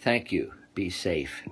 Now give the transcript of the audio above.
Thank you. Be safe.